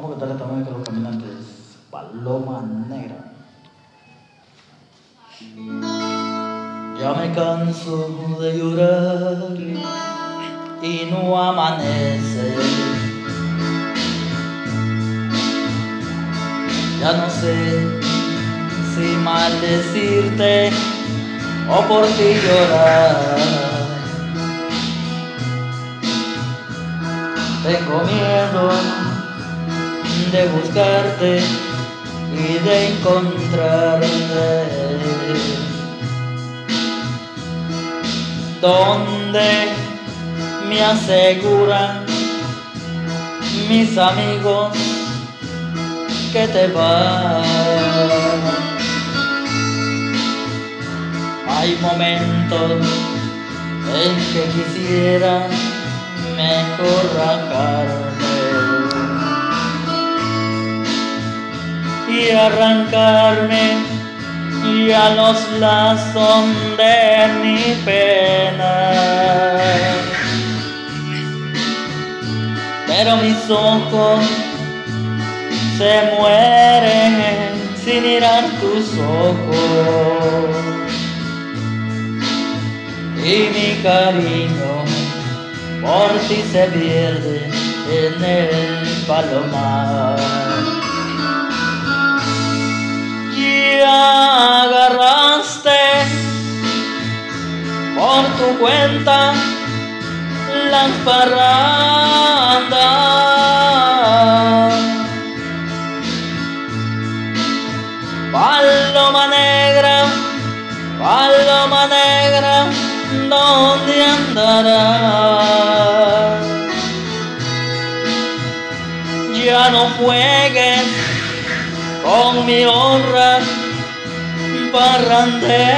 Vamos a cantar esta música los caminantes. Paloma negra. Ya me canso de llorar y no amanece. Ya no sé si maldecirte o por ti llorar. Tengo miedo de buscarte y de encontrarte. Donde me aseguran mis amigos que te vas. Hay momentos en que quisiera mejor rajarme y arrancarme ya los lazos de mi pena. Pero mis ojos se mueren sin mirar tus ojos. Y mi cariño por ti se pierde en el palomar. Cuenta las parrandas. Paloma negra, paloma negra, ¿dónde andarás? Ya no juegues con mi honra parrandera.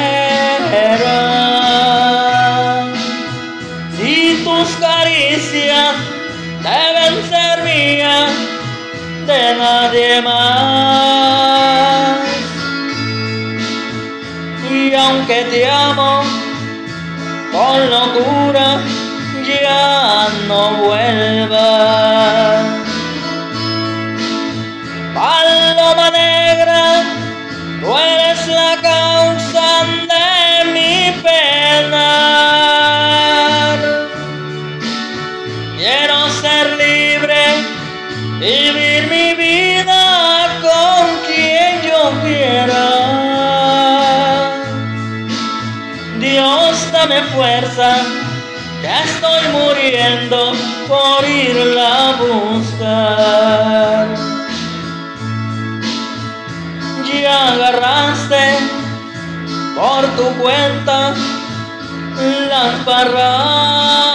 Nadie más. Y aunque te amo con locura, ya no Dios, dame fuerza, ya estoy muriendo por irla a buscar. Ya agarraste por tu cuenta las barras